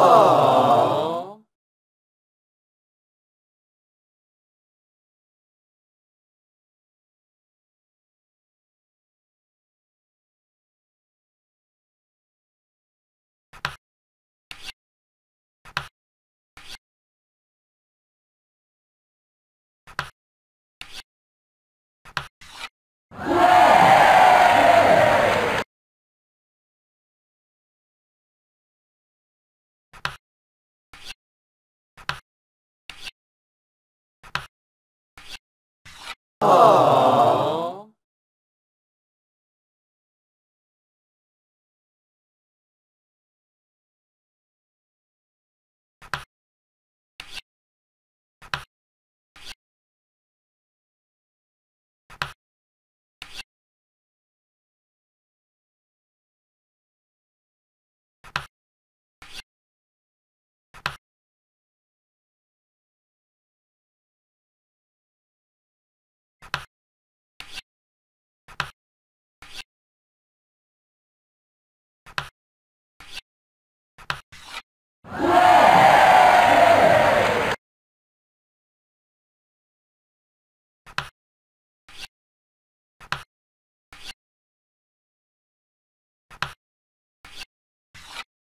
Oh. Oh.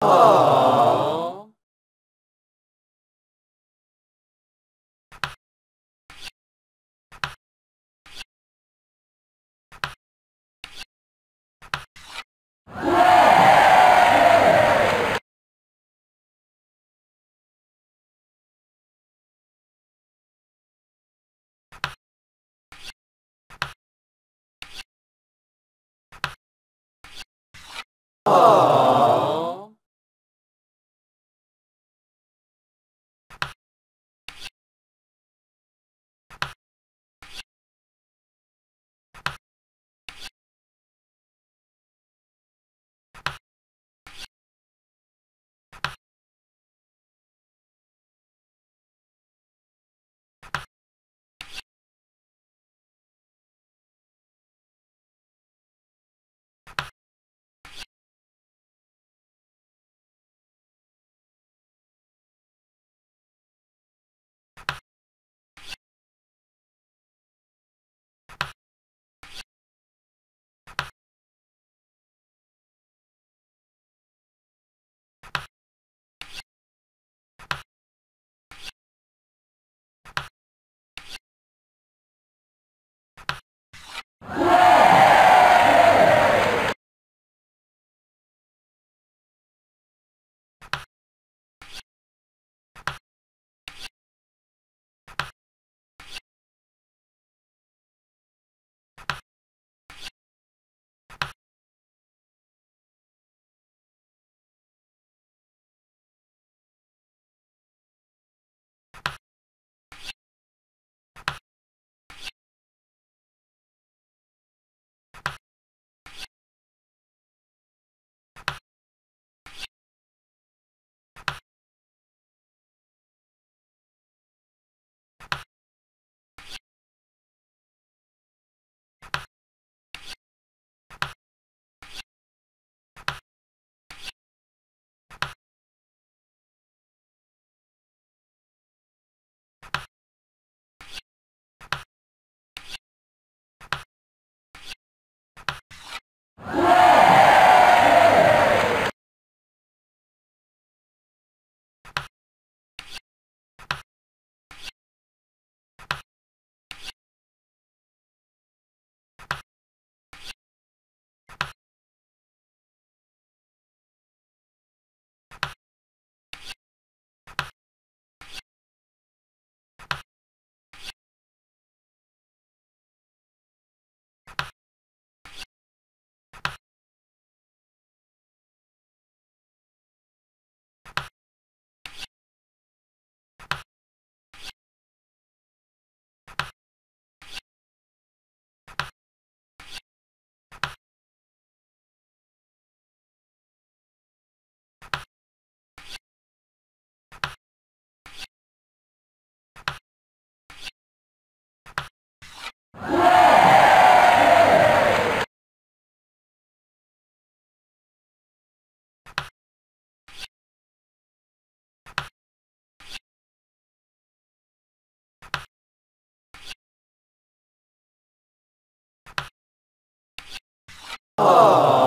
Oh. Yeah. Oh.